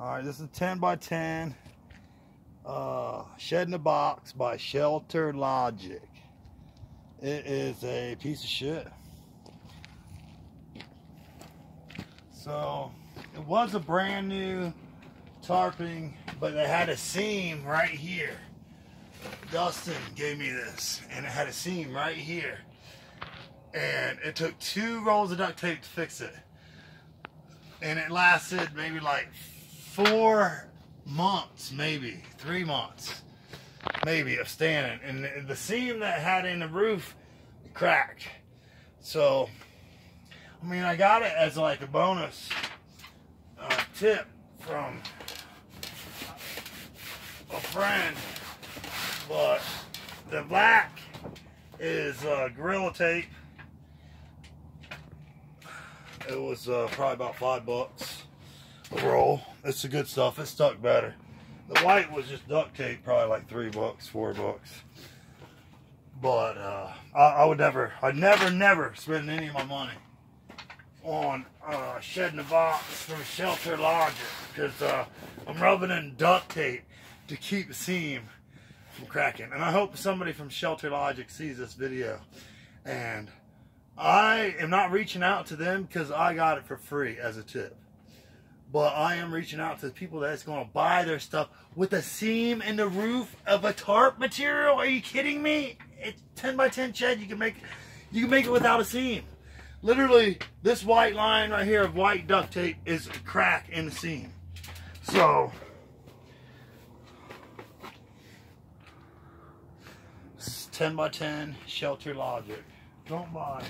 All right, this is 10 by 10 uh, Shed in a Box by Shelter Logic. It is a piece of shit. So, it was a brand new tarping, but it had a seam right here. Dustin gave me this, and it had a seam right here. And it took two rolls of duct tape to fix it. And it lasted maybe like four months, maybe three months, maybe of standing. And the seam that had in the roof cracked. So, I mean, I got it as like a bonus uh, tip from a friend, but the black is uh, Gorilla Tape. It was uh, probably about five bucks roll. It's the good stuff. It stuck better. The white was just duct tape, probably like three bucks, four bucks. But uh, I, I, would never, I'd never, never spend any of my money on uh, Shed in a Box from Shelter Logic because uh, I'm rubbing in duct tape to keep the seam from cracking. And I hope somebody from Shelter Logic sees this video. And I am not reaching out to them because I got it for free as a tip. But I am reaching out to the people that's going to buy their stuff with a seam in the roof of a tarp material. Are you kidding me? It's 10 by 10 shed. You can make you can make it without a seam. Literally, this white line right here of white duct tape is a crack in the seam. So, 10 by 10 shelter logic. Don't buy.